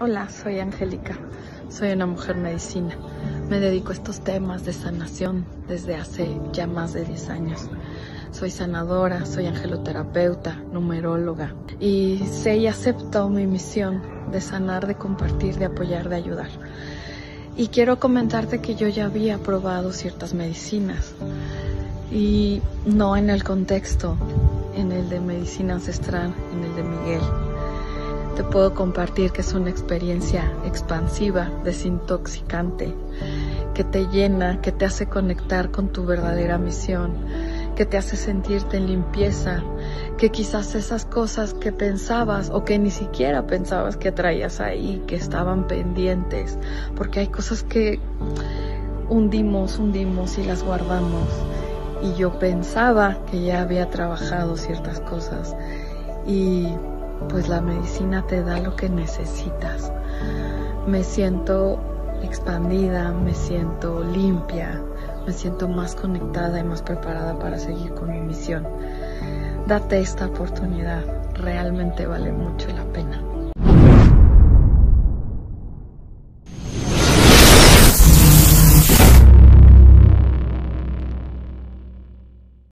Hola, soy Angélica. Soy una mujer medicina. Me dedico a estos temas de sanación desde hace ya más de 10 años. Soy sanadora, soy angeloterapeuta, numeróloga y sé y acepto mi misión de sanar, de compartir, de apoyar, de ayudar. Y quiero comentarte que yo ya había probado ciertas medicinas y no en el contexto, en el de medicina ancestral, en el de Miguel te puedo compartir que es una experiencia expansiva, desintoxicante, que te llena, que te hace conectar con tu verdadera misión, que te hace sentirte en limpieza, que quizás esas cosas que pensabas o que ni siquiera pensabas que traías ahí, que estaban pendientes, porque hay cosas que hundimos, hundimos y las guardamos. Y yo pensaba que ya había trabajado ciertas cosas y pues la medicina te da lo que necesitas. Me siento expandida, me siento limpia, me siento más conectada y más preparada para seguir con mi misión. Date esta oportunidad, realmente vale mucho la pena.